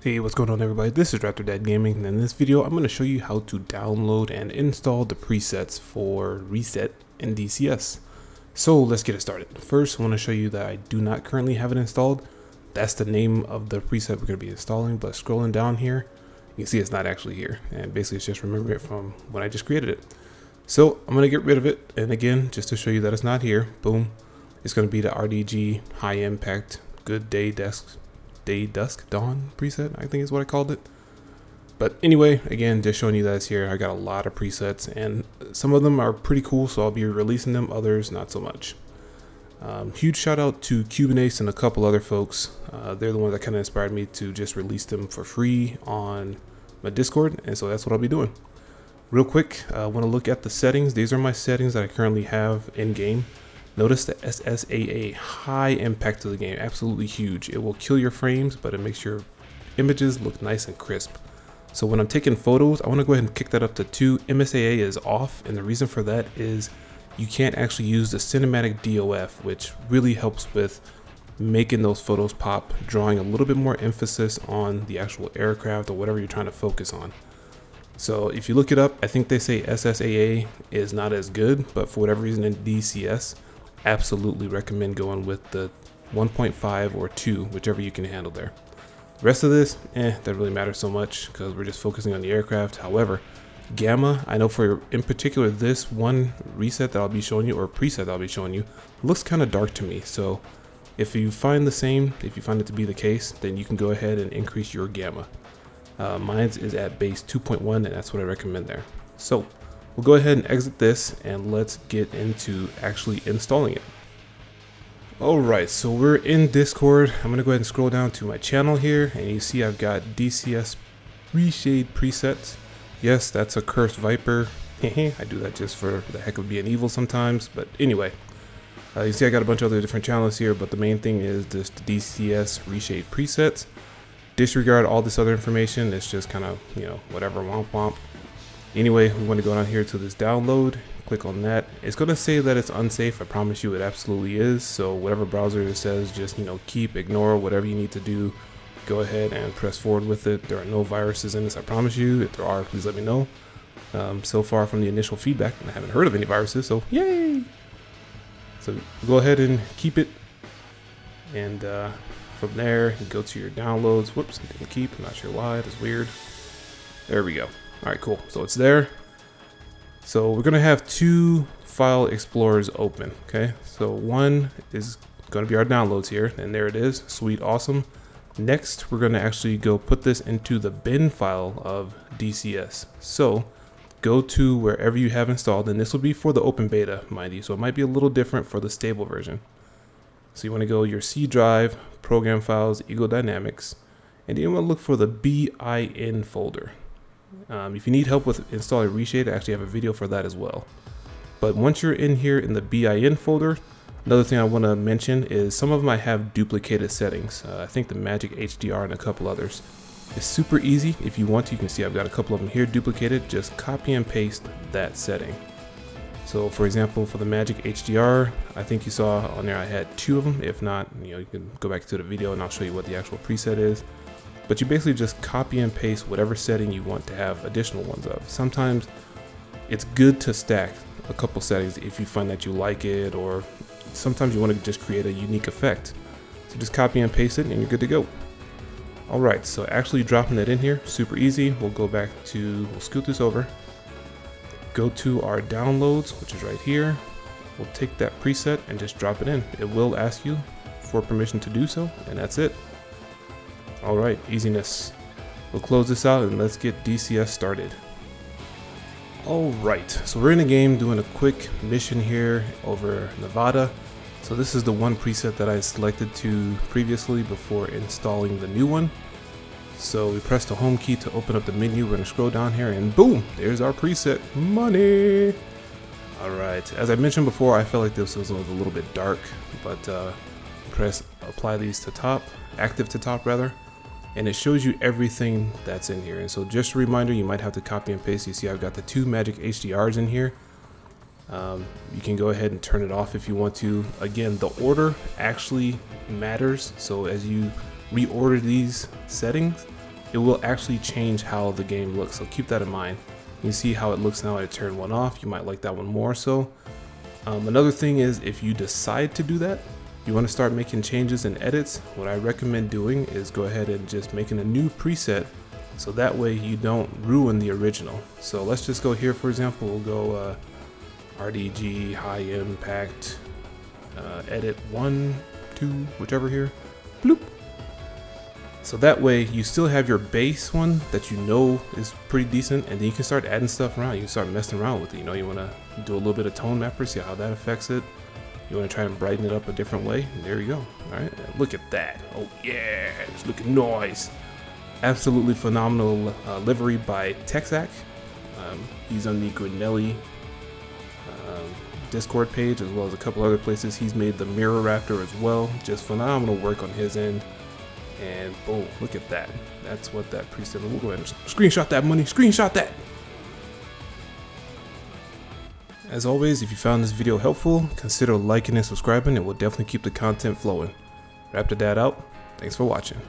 Hey, what's going on everybody? This is Raptor Dad Gaming and in this video I'm going to show you how to download and install the presets for Reshade in DCS. So let's get it started. First I want to show you that I do not currently have it installed. That's the name of the preset we're going to be installing but scrolling down here you can see it's not actually here and basically it's just remember it from when I just created it. So I'm going to get rid of it and again just to show you that it's not here, boom, it's going to be the RDG High Impact Good Day Desk Day Dusk Dawn preset, I think is what I called it. But anyway, again, just showing you guys here. I got a lot of presets, and some of them are pretty cool, so I'll be releasing them. Others, not so much. Um, huge shout out to Cuban-Ace and a couple other folks. Uh, they're the ones that kind of inspired me to just release them for free on my Discord, and so that's what I'll be doing. Real quick, I uh, want to look at the settings. These are my settings that I currently have in game. Notice the SSAA, high impact to the game, absolutely huge. It will kill your frames, but it makes your images look nice and crisp. So when I'm taking photos, I wanna go ahead and kick that up to two. MSAA is off, and the reason for that is you can't actually use the cinematic DOF, which really helps with making those photos pop, drawing a little bit more emphasis on the actual aircraft or whatever you're trying to focus on. So if you look it up, I think they say SSAA is not as good, but for whatever reason in DCS, absolutely recommend going with the 1.5 or 2, whichever you can handle there. The rest of this, eh, that really matters so much because we're just focusing on the aircraft. However, gamma, I know for in particular this one reset that I'll be showing you or preset that I'll be showing you looks kind of dark to me. So if you find the same, if you find it to be the case, then you can go ahead and increase your gamma. Uh, mine is at base 2.1 and that's what I recommend there. So We'll go ahead and exit this and let's get into actually installing it. Alright, so we're in Discord. I'm going to go ahead and scroll down to my channel here and you see I've got DCS reshade presets. Yes, that's a cursed viper. I do that just for the heck of being evil sometimes, but anyway. Uh, you see I got a bunch of other different channels here, but the main thing is just DCS reshade presets. Disregard all this other information, it's just kind of, you know, whatever womp womp. Anyway, we want to go down here to this download, click on that. It's going to say that it's unsafe. I promise you it absolutely is. So whatever browser it says, just, you know, keep, ignore, whatever you need to do. Go ahead and press forward with it. There are no viruses in this, I promise you. If there are, please let me know. Um, so far from the initial feedback, I haven't heard of any viruses, so yay! So go ahead and keep it. And uh, from there, you go to your downloads. Whoops, didn't keep. I'm not sure why. That's weird. There we go. All right, cool. So it's there. So we're gonna have two file explorers open, okay? So one is gonna be our downloads here, and there it is, sweet, awesome. Next, we're gonna actually go put this into the bin file of DCS. So go to wherever you have installed, and this will be for the open beta, mind you, so it might be a little different for the stable version. So you wanna go your C drive, program files, Eagle Dynamics, and you wanna look for the BIN folder. Um, if you need help with installing Reshade, I actually have a video for that as well. But once you're in here in the BIN folder, another thing I want to mention is some of them I have duplicated settings. Uh, I think the Magic HDR and a couple others. It's super easy. If you want to, you can see I've got a couple of them here duplicated. Just copy and paste that setting. So for example, for the Magic HDR, I think you saw on there I had two of them. If not, you know, you can go back to the video and I'll show you what the actual preset is but you basically just copy and paste whatever setting you want to have additional ones of. Sometimes it's good to stack a couple settings if you find that you like it or sometimes you want to just create a unique effect. So just copy and paste it and you're good to go. Alright, so actually dropping that in here, super easy. We'll go back to, we'll scoot this over. Go to our downloads, which is right here. We'll take that preset and just drop it in. It will ask you for permission to do so, and that's it. Alright, easiness. We'll close this out and let's get DCS started. Alright, so we're in a game doing a quick mission here over Nevada. So this is the one preset that I selected to previously before installing the new one. So we press the home key to open up the menu. We're to scroll down here and boom, there's our preset, money. Alright, as I mentioned before, I felt like this was a little bit dark, but uh, press apply these to top, active to top rather and it shows you everything that's in here. And so just a reminder, you might have to copy and paste. You see I've got the two Magic HDRs in here. Um, you can go ahead and turn it off if you want to. Again, the order actually matters. So as you reorder these settings, it will actually change how the game looks. So keep that in mind. You see how it looks now. I turn one off. You might like that one more so. Um, another thing is if you decide to do that, you want to start making changes and edits, what I recommend doing is go ahead and just making a new preset so that way you don't ruin the original. So let's just go here for example, we'll go uh, RDG, high impact, uh, edit one, two, whichever here, bloop. So that way you still have your base one that you know is pretty decent and then you can start adding stuff around. You can start messing around with it. You know, you want to do a little bit of tone mapper, see how that affects it. You want to try and brighten it up a different way. There you go. All right, look at that. Oh yeah, it's looking nice. Absolutely phenomenal uh, livery by Texac. Um, he's on the Grinelli um, Discord page as well as a couple other places. He's made the Mirror Raptor as well. Just phenomenal work on his end. And boom, look at that. That's what that preset. We'll go ahead and screenshot that money. Screenshot that. As always, if you found this video helpful, consider liking and subscribing. It will definitely keep the content flowing. Raptor Dad out. Thanks for watching.